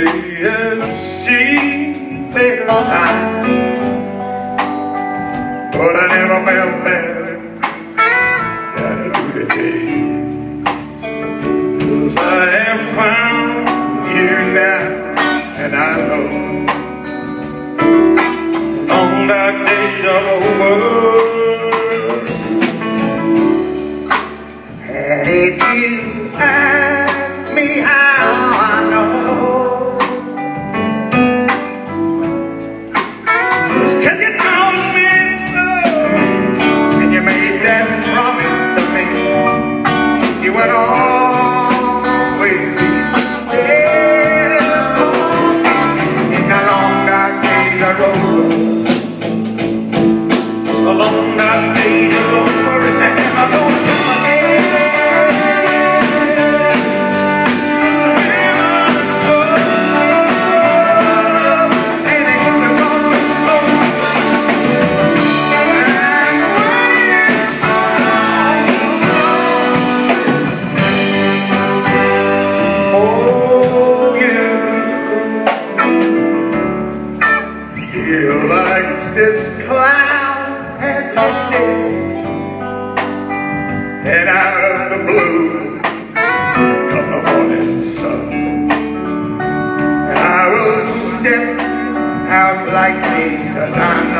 have seen better times, but I never felt better Feel like this cloud has lifted. and out of the blue come the morning sun. And I will step out lightly, cause I'm